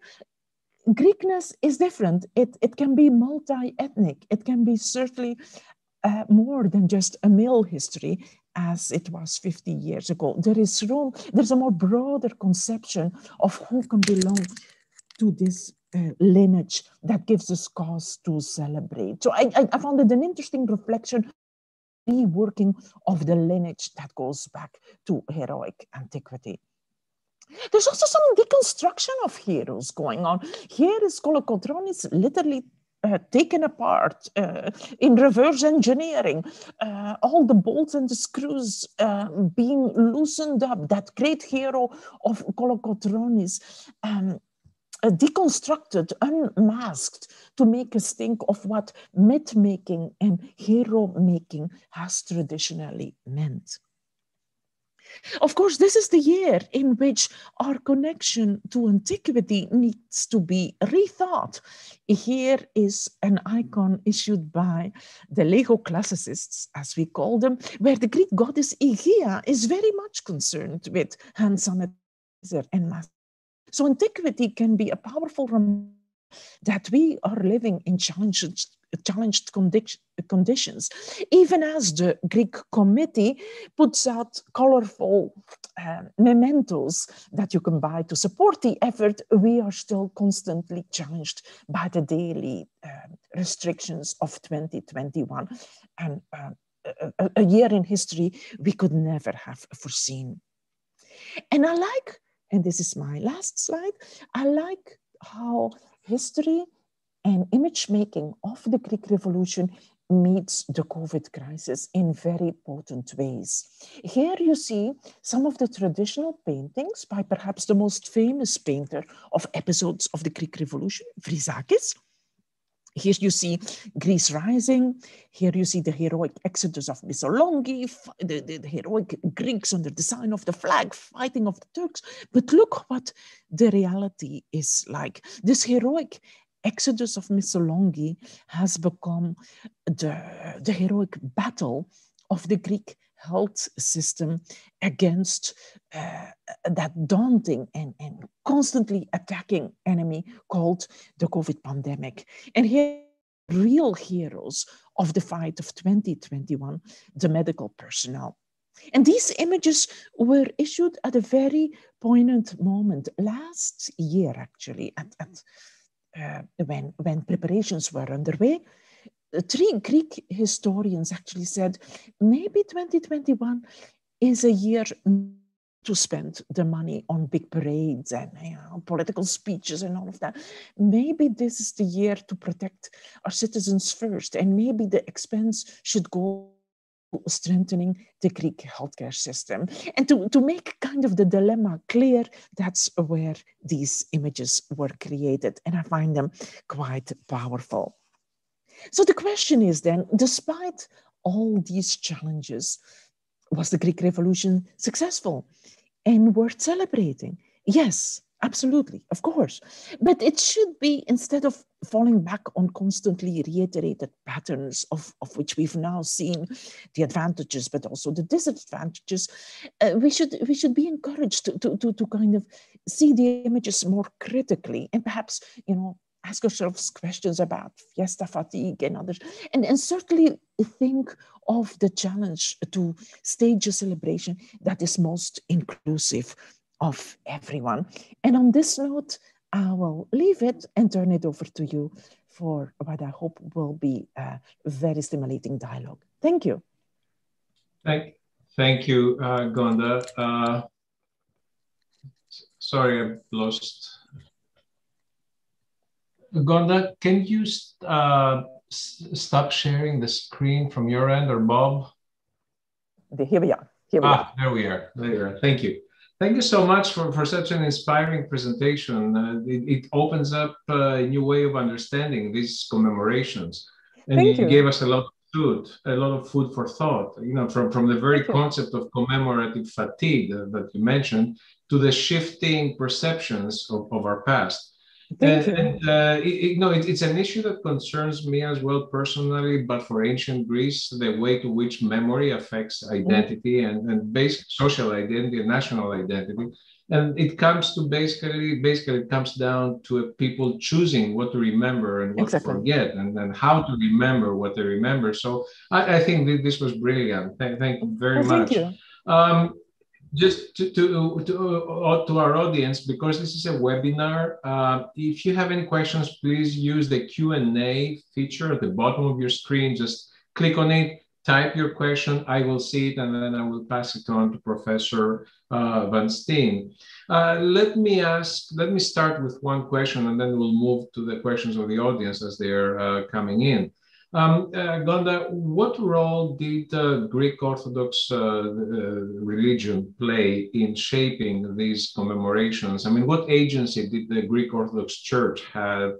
Greekness is different. It, it can be multi-ethnic. It can be certainly uh, more than just a male history as it was 50 years ago. There is room, there's a more broader conception of who can belong to this uh, lineage that gives us cause to celebrate. So I, I, I found it an interesting reflection reworking of the lineage that goes back to heroic antiquity. There's also some deconstruction of heroes going on. Here is Kolokotronis literally uh, taken apart uh, in reverse engineering, uh, all the bolts and the screws uh, being loosened up. That great hero of Kolokotronis. Um, uh, deconstructed, unmasked to make us think of what myth making and hero making has traditionally meant. Of course, this is the year in which our connection to antiquity needs to be rethought. Here is an icon issued by the Lego classicists, as we call them, where the Greek goddess Hygeia is very much concerned with hand sanitizer and mask. So antiquity can be a powerful reminder that we are living in challenges challenged condi conditions, even as the Greek committee puts out colorful uh, mementos that you can buy to support the effort, we are still constantly challenged by the daily uh, restrictions of 2021 and uh, a, a year in history we could never have foreseen. And I like, and this is my last slide, I like how history and image making of the Greek Revolution meets the COVID crisis in very potent ways. Here you see some of the traditional paintings by perhaps the most famous painter of episodes of the Greek Revolution, Vrizakis. Here you see Greece rising. Here you see the heroic exodus of Missolonghi, the, the, the, heroic Greeks under the sign of the flag fighting of the Turks. But look what the reality is like. This heroic exodus of Missolonghi has become the, the heroic battle of the Greek health system against uh, that daunting and, and constantly attacking enemy called the COVID pandemic. And here, real heroes of the fight of 2021, the medical personnel. And these images were issued at a very poignant moment last year, actually, at, at uh, when, when preparations were underway, three Greek historians actually said maybe 2021 is a year to spend the money on big parades and you know, political speeches and all of that. Maybe this is the year to protect our citizens first, and maybe the expense should go strengthening the Greek healthcare system. And to, to make kind of the dilemma clear, that's where these images were created. And I find them quite powerful. So the question is then, despite all these challenges, was the Greek Revolution successful and worth celebrating? Yes, Absolutely, of course. But it should be instead of falling back on constantly reiterated patterns of, of which we've now seen the advantages, but also the disadvantages, uh, we should we should be encouraged to, to, to, to kind of see the images more critically and perhaps, you know, ask ourselves questions about fiesta fatigue and others, and, and certainly think of the challenge to stage a celebration that is most inclusive of everyone. And on this note, I will leave it and turn it over to you for what I hope will be a very stimulating dialogue. Thank you. Thank, thank you, uh, Gonda. Uh, sorry, I've lost. Gonda, can you uh, stop sharing the screen from your end or Bob? Here we are. Here we ah, are. There we are. There we are. Thank you. Thank you so much for, for such an inspiring presentation. Uh, it, it, opens up uh, a new way of understanding these commemorations. And Thank you, you gave us a lot of food, a lot of food for thought, you know, from, from the very concept of commemorative fatigue that, that you mentioned to the shifting perceptions of, of our past. And, and uh, it, no, it, it's an issue that concerns me as well personally, but for ancient Greece, the way to which memory affects identity mm. and, and basic social identity and national identity. And it comes to basically, basically it comes down to people choosing what to remember and what exactly. to forget and, and how to remember what they remember. So I, I think this was brilliant. Thank, thank you very oh, much. Thank you. Um, just to, to, to, uh, to our audience, because this is a webinar, uh, if you have any questions, please use the Q&A feature at the bottom of your screen. Just click on it, type your question, I will see it, and then I will pass it on to Professor uh, Van Steen. Uh, let me ask, let me start with one question, and then we'll move to the questions of the audience as they're uh, coming in. Um, uh, Gonda, what role did uh, Greek Orthodox uh, religion play in shaping these commemorations? I mean, what agency did the Greek Orthodox Church have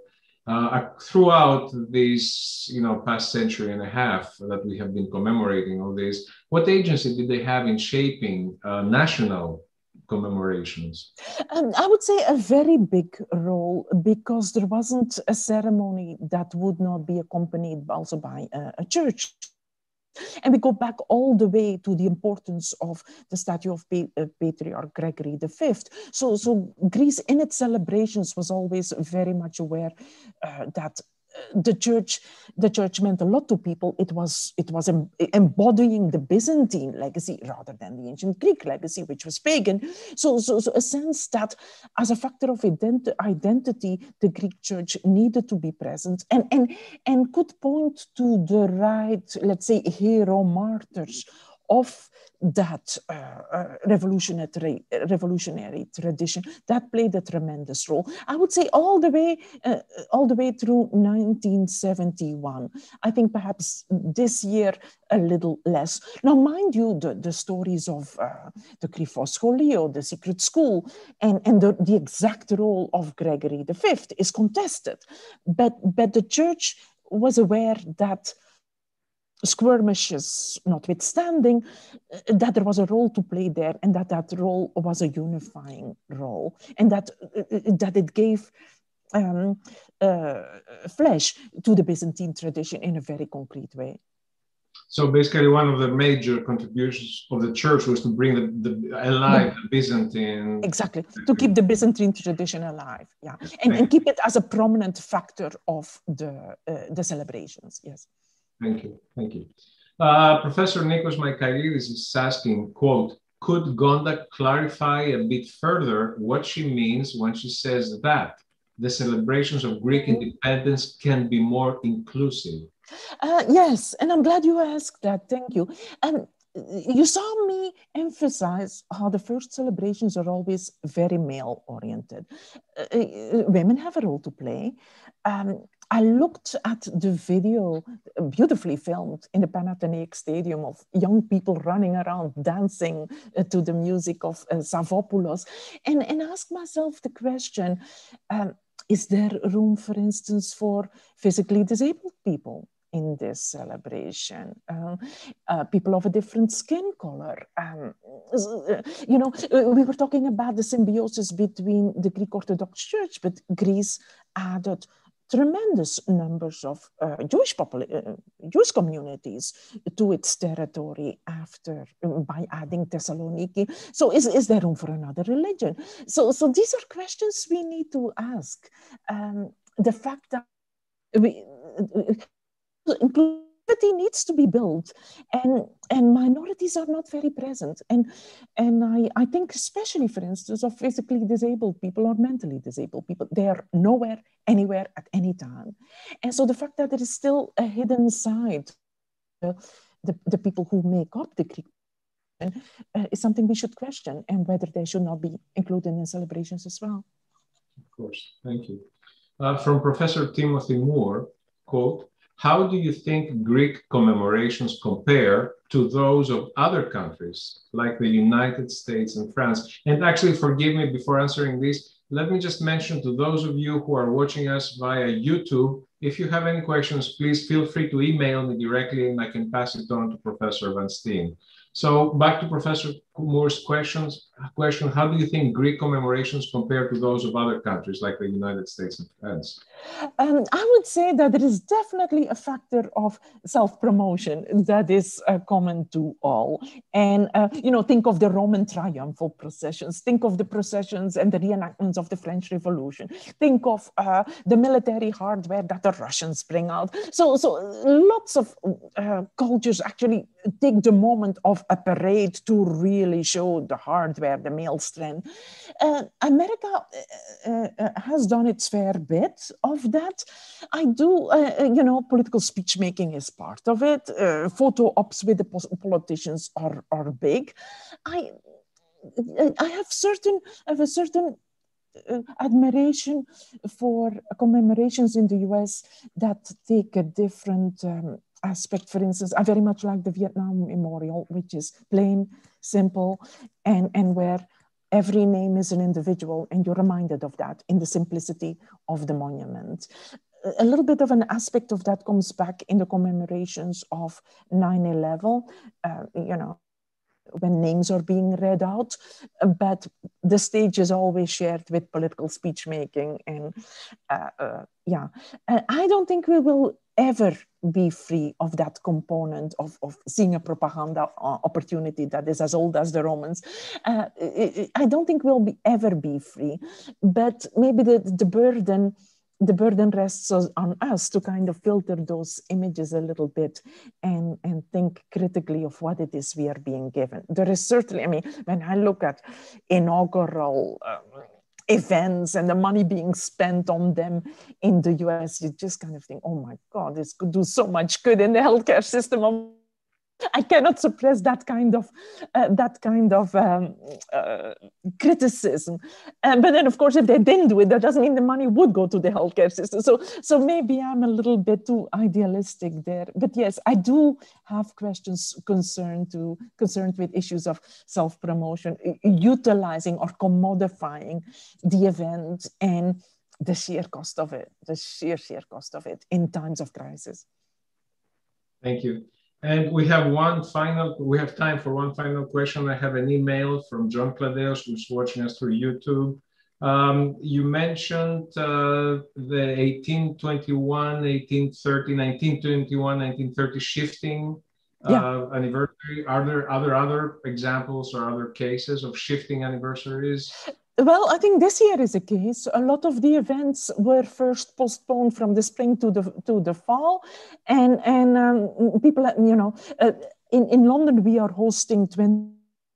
uh, throughout this, you know, past century and a half that we have been commemorating all this? What agency did they have in shaping uh, national commemorations? Um, I would say a very big role because there wasn't a ceremony that would not be accompanied also by a, a church. And we go back all the way to the importance of the statue of uh, Patriarch Gregory V. So, so Greece in its celebrations was always very much aware uh, that the church the church meant a lot to people. It was it was em embodying the byzantine legacy rather than the ancient greek legacy which was pagan. So, so so a sense that as a factor of identi identity the greek church needed to be present and and and could point to the right let's say hero martyrs of that uh, uh, revolutionary, revolutionary tradition that played a tremendous role. I would say all the way, uh, all the way through 1971. I think perhaps this year a little less. Now, mind you, the, the stories of uh, the Scholio, the secret school, and, and the, the exact role of Gregory V is contested. But, but the church was aware that skirmishes notwithstanding, uh, that there was a role to play there and that that role was a unifying role and that, uh, uh, that it gave um, uh, flesh to the Byzantine tradition in a very concrete way. So basically, one of the major contributions of the church was to bring the, the alive the Byzantine. Exactly, to keep the Byzantine tradition alive, yeah, and, and keep it as a prominent factor of the uh, the celebrations. Yes. Thank you. Thank you. Uh, Professor Nikos Michailidis is asking, quote, could Gonda clarify a bit further what she means when she says that the celebrations of Greek independence can be more inclusive? Uh, yes, and I'm glad you asked that. Thank you. And you saw me emphasize how the first celebrations are always very male oriented. Uh, uh, women have a role to play. Um, I looked at the video, beautifully filmed in the Panathinaikos Stadium of young people running around dancing uh, to the music of uh, Savvopoulos, and, and asked myself the question um, is there room, for instance, for physically disabled people? in this celebration. Uh, uh, people of a different skin color. Um, uh, you know, uh, we were talking about the symbiosis between the Greek Orthodox Church, but Greece added tremendous numbers of uh, Jewish uh, Jewish communities to its territory after um, by adding Thessaloniki. So is, is there room for another religion? So, so these are questions we need to ask. Um, the fact that we, inclusivity needs to be built and and minorities are not very present and and I, I think especially for instance of physically disabled people or mentally disabled people they are nowhere anywhere at any time and so the fact that there is still a hidden side uh, the, the people who make up the Greek uh, is something we should question and whether they should not be included in celebrations as well. Of course, thank you. Uh, from Professor Timothy Moore, quote, how do you think Greek commemorations compare to those of other countries like the United States and France? And actually, forgive me before answering this, let me just mention to those of you who are watching us via YouTube, if you have any questions, please feel free to email me directly and I can pass it on to Professor Van Steen. So back to Professor Moore's questions, question, how do you think Greek commemorations compare to those of other countries like the United States and France? Um, I would say that there is definitely a factor of self-promotion that is uh, common to all. And, uh, you know, think of the Roman triumphal processions, think of the processions and the reenactments of the French Revolution, think of uh, the military hardware that the Russians bring out. So, so lots of uh, cultures actually take the moment of a parade to really show the hardware, the strength. Uh, America uh, uh, uh, has done its fair bit of that. I do, uh, you know, political speech making is part of it. photo ops with the politicians are, are big. I, I have certain, I have a certain uh, admiration for commemorations in the US that take a different um, aspect. For instance, I very much like the Vietnam Memorial, which is plain, simple, and, and where every name is an individual, and you're reminded of that in the simplicity of the monument. A little bit of an aspect of that comes back in the commemorations of 9 11. Uh, you know, when names are being read out, but the stage is always shared with political speech making. And uh, uh, yeah, I don't think we will ever be free of that component of, of seeing a propaganda uh, opportunity that is as old as the Romans. Uh, I don't think we'll be, ever be free, but maybe the, the burden the burden rests on us to kind of filter those images a little bit and, and think critically of what it is we are being given. There is certainly, I mean, when I look at inaugural um, events and the money being spent on them in the US, you just kind of think, oh my God, this could do so much good in the healthcare system I cannot suppress that kind of uh, that kind of um, uh, criticism. Um, but then, of course, if they didn't do it, that doesn't mean the money would go to the healthcare system. So, so maybe I'm a little bit too idealistic there. But yes, I do have questions concerned to concerned with issues of self promotion, utilizing or commodifying the event and the sheer cost of it, the sheer sheer cost of it in times of crisis. Thank you. And we have one final, we have time for one final question. I have an email from John Cladeus, who's watching us through YouTube. Um, you mentioned uh, the 1821, 1830, 1921, 1930 shifting uh, yeah. anniversary. Are there other other examples or other cases of shifting anniversaries? Well, I think this year is a case. A lot of the events were first postponed from the spring to the to the fall, and and um, people, you know, uh, in in London we are hosting 20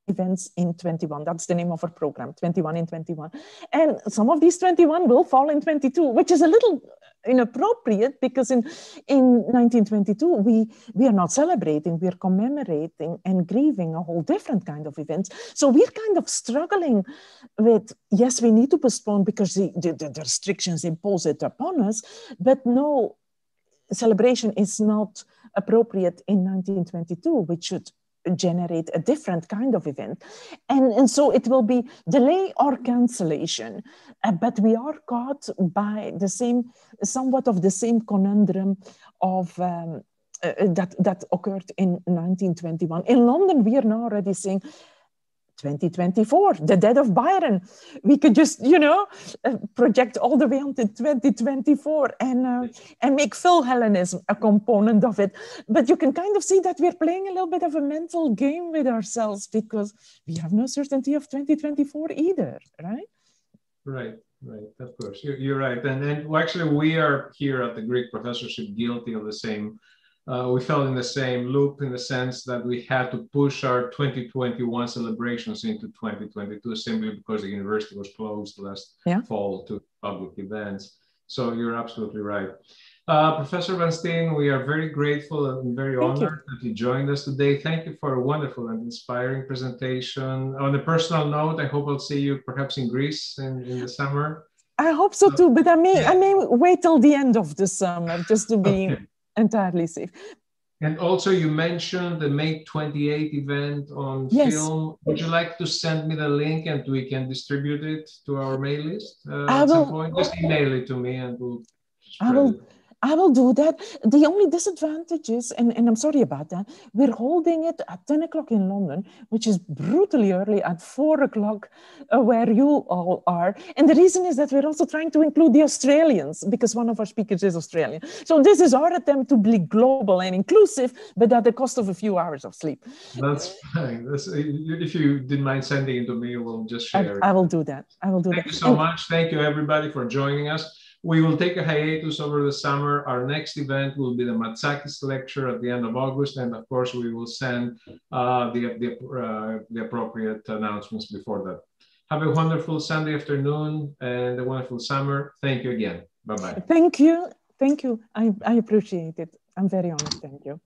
events in 21. That's the name of our program, 21 in 21. And some of these 21 will fall in 22, which is a little inappropriate because in, in 1922, we, we are not celebrating, we're commemorating and grieving a whole different kind of events. So we're kind of struggling with, yes, we need to postpone because the, the, the restrictions impose it upon us, but no, celebration is not appropriate in 1922, which should generate a different kind of event. And, and so it will be delay or cancellation. Uh, but we are caught by the same, somewhat of the same conundrum of um, uh, that, that occurred in 1921. In London, we are now already saying 2024, the death of Byron. We could just, you know, uh, project all the way onto 2024 and, uh, and make Philhellenism a component of it. But you can kind of see that we're playing a little bit of a mental game with ourselves because we have no certainty of 2024 either, right? Right, right, of course. You're, you're right. And, and actually, we are here at the Greek professorship guilty of the same uh, we fell in the same loop in the sense that we had to push our 2021 celebrations into 2022 simply because the university was closed last yeah. fall to public events. So you're absolutely right. Uh, Professor Van Steen, we are very grateful and very Thank honored you. that you joined us today. Thank you for a wonderful and inspiring presentation. On a personal note, I hope I'll see you perhaps in Greece in, in the summer. I hope so too, but I may I may wait till the end of the summer just to be okay entirely safe. And also, you mentioned the May 28 event on yes. film. Would you like to send me the link and we can distribute it to our mail list uh, I at will, some point? Just email it to me and we'll. I will. It. I will do that. The only disadvantage is, and, and I'm sorry about that, we're holding it at 10 o'clock in London, which is brutally early at 4 o'clock uh, where you all are. And the reason is that we're also trying to include the Australians because one of our speakers is Australian. So this is our attempt to be global and inclusive, but at the cost of a few hours of sleep. That's fine. That's, if you didn't mind sending it to me, we'll just share I, I will do that. I will do Thank that. Thank you so and, much. Thank you, everybody, for joining us. We will take a hiatus over the summer. Our next event will be the Matsakis lecture at the end of August. And of course, we will send uh, the, the, uh, the appropriate announcements before that. Have a wonderful Sunday afternoon and a wonderful summer. Thank you again. Bye-bye. Thank you. Thank you. I, I appreciate it. I'm very honored. Thank you.